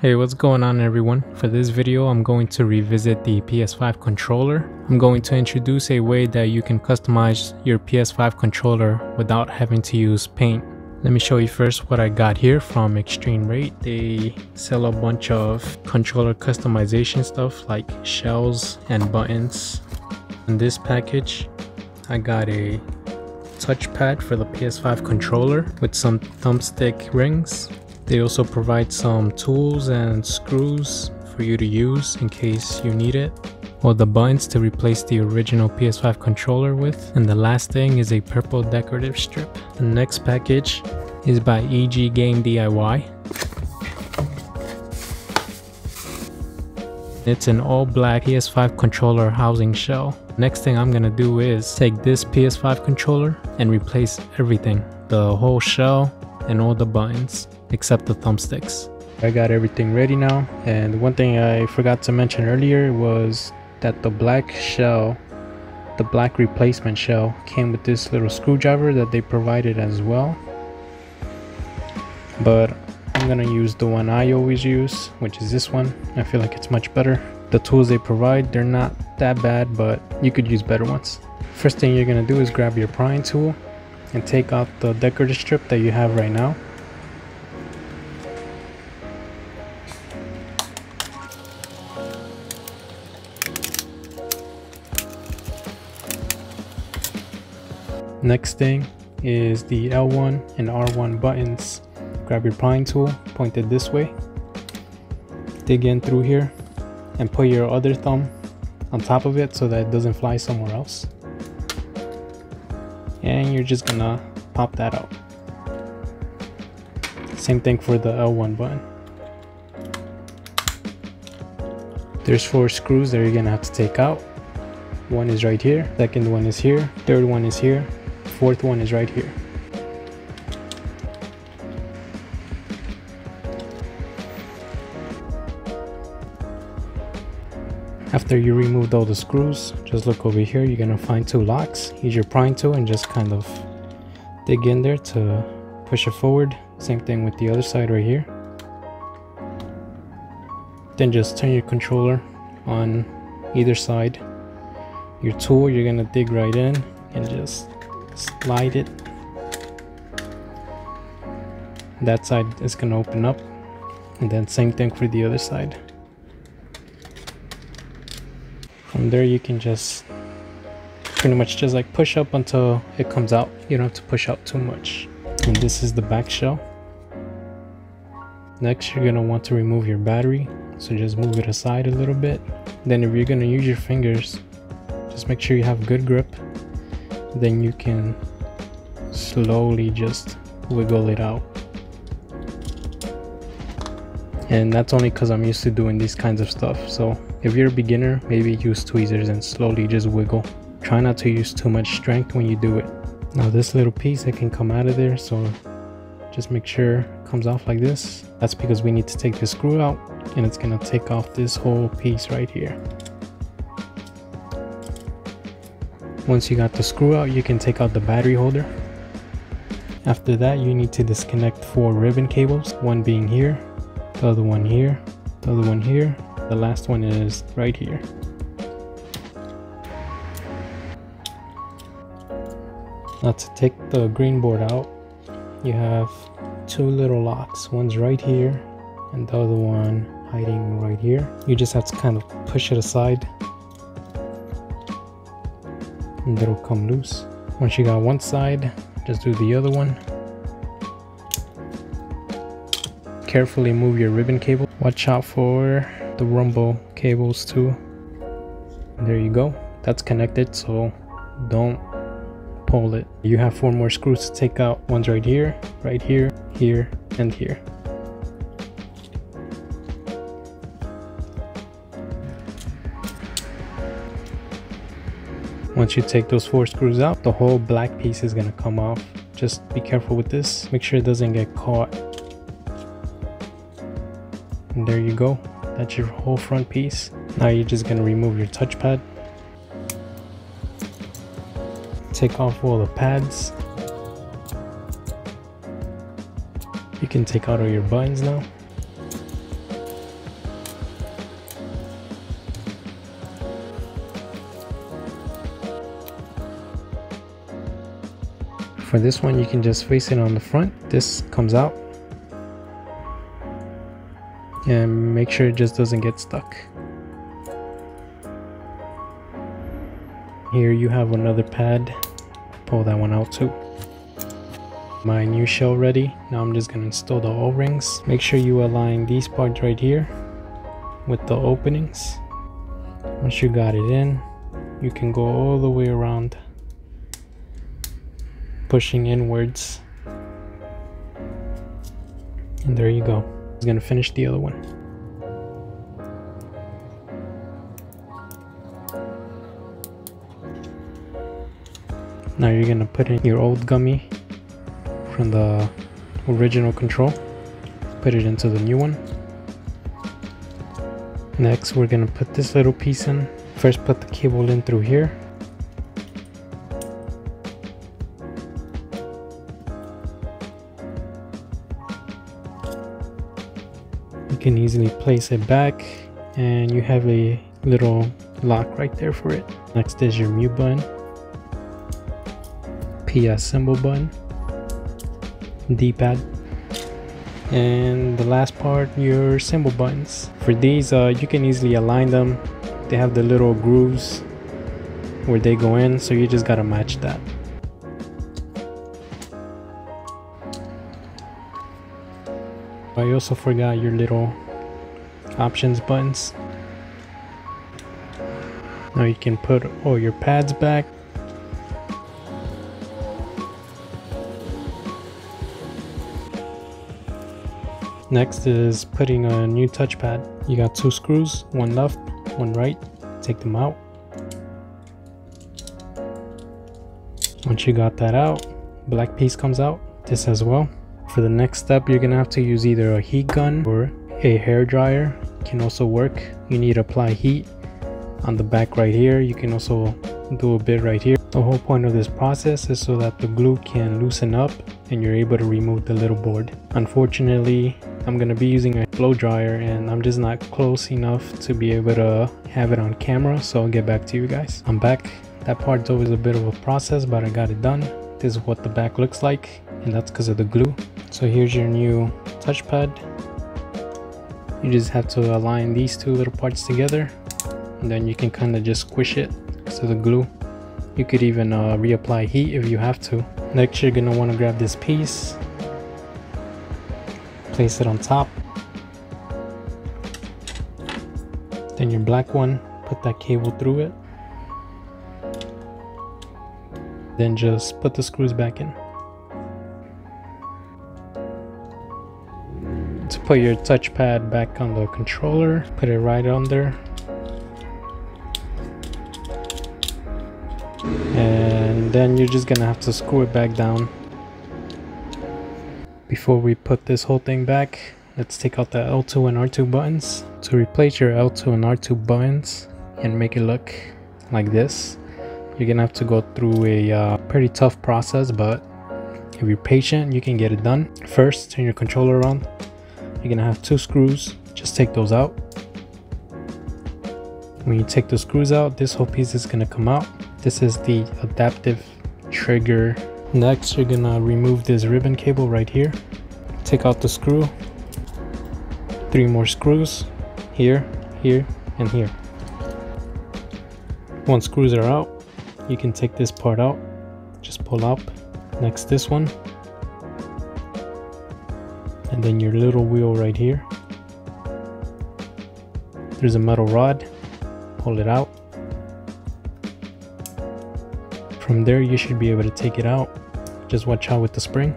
Hey, what's going on everyone? For this video, I'm going to revisit the PS5 controller. I'm going to introduce a way that you can customize your PS5 controller without having to use paint. Let me show you first what I got here from extremeRate. They sell a bunch of controller customization stuff like shells and buttons. In this package, I got a touchpad for the PS5 controller with some thumbstick rings they also provide some tools and screws for you to use in case you need it or the buttons to replace the original PS5 controller with. And the last thing is a purple decorative strip. The next package is by EG Game DIY. It's an all black PS5 controller housing shell. Next thing I'm gonna do is take this PS5 controller and replace everything. The whole shell and all the buttons except the thumbsticks. I got everything ready now and one thing I forgot to mention earlier was that the black shell the black replacement shell came with this little screwdriver that they provided as well. But I'm gonna use the one I always use which is this one. I feel like it's much better. The tools they provide they're not that bad but you could use better ones. First thing you're gonna do is grab your prying tool and take out the decorative strip that you have right now Next thing is the L1 and R1 buttons. Grab your prying tool, point it this way, dig in through here, and put your other thumb on top of it so that it doesn't fly somewhere else. And you're just gonna pop that out. Same thing for the L1 button. There's four screws that you're gonna have to take out. One is right here, second one is here, third one is here, fourth one is right here. After you removed all the screws, just look over here, you're gonna find two locks. Use your prying tool and just kind of dig in there to push it forward. Same thing with the other side right here. Then just turn your controller on either side. Your tool, you're gonna dig right in and just slide it. That side is gonna open up. And then same thing for the other side. From there you can just pretty much just like push up until it comes out. You don't have to push out too much. And this is the back shell. Next you're gonna want to remove your battery. So just move it aside a little bit. Then if you're gonna use your fingers just make sure you have good grip then you can slowly just wiggle it out. And that's only because I'm used to doing these kinds of stuff. So if you're a beginner maybe use tweezers and slowly just wiggle. Try not to use too much strength when you do it. Now this little piece it can come out of there so just make sure it comes off like this. That's because we need to take the screw out and it's gonna take off this whole piece right here Once you got the screw out, you can take out the battery holder. After that, you need to disconnect four ribbon cables, one being here, the other one here, the other one here, the last one is right here. Now to take the green board out, you have two little locks. One's right here and the other one hiding right here. You just have to kind of push it aside and it'll come loose. Once you got one side, just do the other one. Carefully move your ribbon cable. Watch out for the rumble cables too. There you go. That's connected, so don't pull it. You have four more screws to take out. One's right here, right here, here, and here. Once you take those four screws out, the whole black piece is gonna come off. Just be careful with this. Make sure it doesn't get caught. And there you go. That's your whole front piece. Now you're just gonna remove your touchpad. Take off all the pads. You can take out all your buttons now. For this one, you can just face it on the front. This comes out. And make sure it just doesn't get stuck. Here you have another pad. Pull that one out too. My new shell ready. Now I'm just gonna install the O-rings. Make sure you align these parts right here with the openings. Once you got it in, you can go all the way around pushing inwards. And there you go. I'm gonna finish the other one. Now you're gonna put in your old gummy from the original control. Put it into the new one. Next we're gonna put this little piece in. First put the cable in through here can easily place it back and you have a little lock right there for it. Next is your mute button PS symbol button D-pad and the last part your symbol buttons. For these uh, you can easily align them. They have the little grooves where they go in so you just gotta match that I also forgot your little options buttons now you can put all your pads back Next is putting a new touchpad. You got two screws, one left, one right. Take them out. Once you got that out, black piece comes out, this as well. For the next step, you're gonna have to use either a heat gun or a hair dryer. Can also work. You need to apply heat on the back right here. You can also do a bit right here. The whole point of this process is so that the glue can loosen up and you're able to remove the little board. Unfortunately, I'm gonna be using a blow dryer and I'm just not close enough to be able to have it on camera so I'll get back to you guys. I'm back. That part's always a bit of a process but I got it done. This is what the back looks like and that's because of the glue. So here's your new touchpad. You just have to align these two little parts together and then you can kind of just squish it of the glue. You could even uh, reapply heat if you have to. Next you're gonna want to grab this piece place it on top. Then your black one, put that cable through it. Then just put the screws back in. To put your touchpad back on the controller, put it right on there. And then you're just gonna have to screw it back down before we put this whole thing back, let's take out the L2 and R2 buttons. To replace your L2 and R2 buttons and make it look like this, you're gonna have to go through a uh, pretty tough process, but if you're patient, you can get it done. First, turn your controller around. You're gonna have two screws, just take those out. When you take the screws out, this whole piece is gonna come out. This is the adaptive trigger Next, you're gonna remove this ribbon cable right here. Take out the screw. Three more screws. Here, here, and here. Once screws are out, you can take this part out. Just pull up. Next, this one. And then your little wheel right here. There's a metal rod. Pull it out. From there you should be able to take it out. Just watch out with the spring.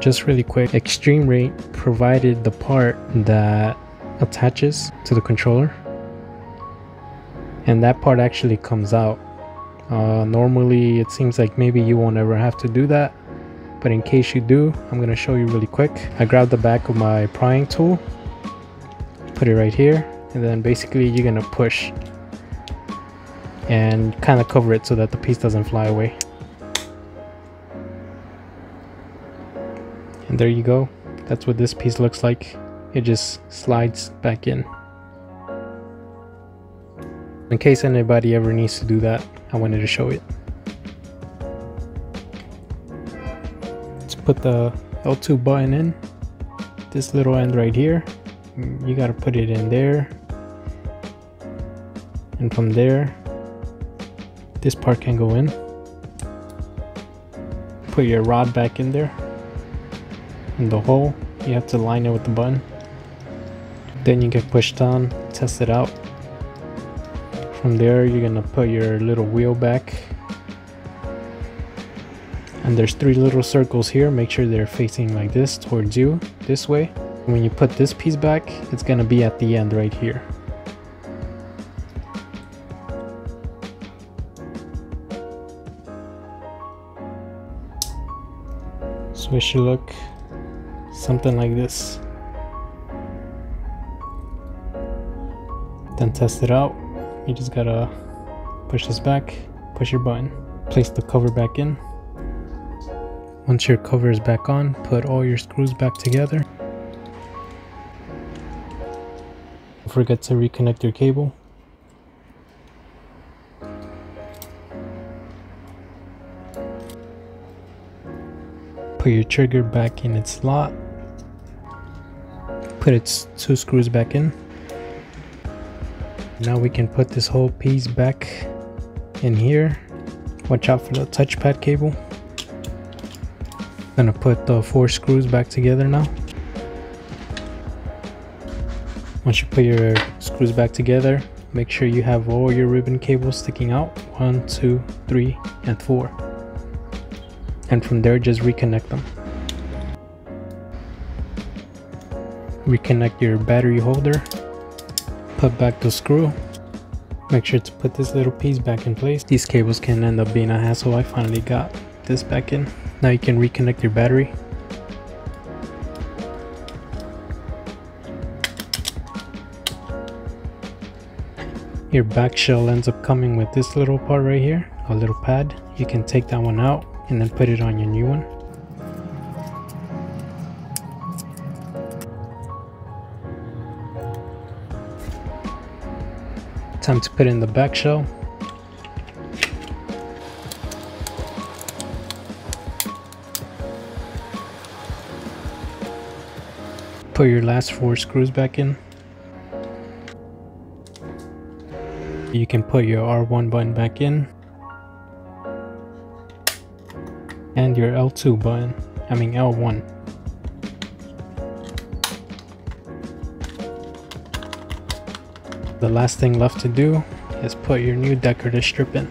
Just really quick, extremeRate provided the part that attaches to the controller. And that part actually comes out. Uh, normally it seems like maybe you won't ever have to do that. But in case you do, I'm to show you really quick. I grabbed the back of my prying tool, put it right here, and then basically you're to push and kind of cover it so that the piece doesn't fly away. And there you go. That's what this piece looks like. It just slides back in. In case anybody ever needs to do that, I wanted to show it. Let's put the L2 button in, this little end right here, you gotta put it in there. And from there, this part can go in. Put your rod back in there. In the hole, you have to line it with the button. Then you get pushed on, test it out. From there, you're gonna put your little wheel back. And there's three little circles here. Make sure they're facing like this towards you this way. When you put this piece back it's gonna be at the end right here. So it should look. Something like this. Then test it out you just gotta push this back push your button place the cover back in once your cover is back on, put all your screws back together. Don't forget to reconnect your cable. Put your trigger back in its slot. Put its two screws back in. Now we can put this whole piece back in here. Watch out for the touchpad cable. Gonna put the four screws back together now. Once you put your screws back together, make sure you have all your ribbon cables sticking out. One, two, three, and four. And from there, just reconnect them. Reconnect your battery holder. Put back the screw. Make sure to put this little piece back in place. These cables can end up being a hassle. I finally got this back in. Now you can reconnect your battery. Your back shell ends up coming with this little part right here, a little pad. You can take that one out and then put it on your new one. Time to put in the back shell. put your last four screws back in. You can put your R1 button back in. And your L2 button, I mean L1. The last thing left to do is put your new decorative strip in.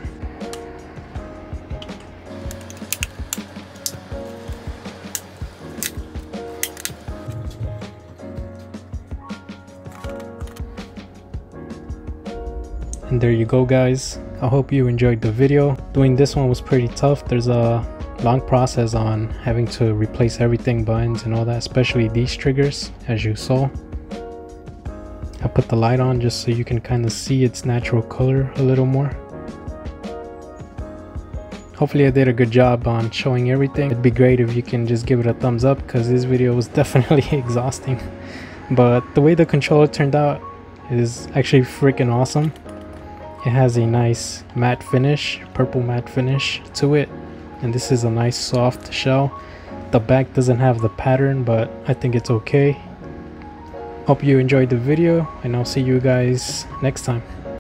and there you go guys. I hope you enjoyed the video. Doing this one was pretty tough. There's a long process on having to replace everything buttons and all that especially these triggers as you saw put the light on just so you can kind of see its natural color a little more hopefully i did a good job on showing everything it'd be great if you can just give it a thumbs up because this video was definitely exhausting but the way the controller turned out is actually freaking awesome it has a nice matte finish, purple matte finish to it. And this is a nice soft shell. The back doesn't have the pattern, but I think it's okay. Hope you enjoyed the video and I'll see you guys next time.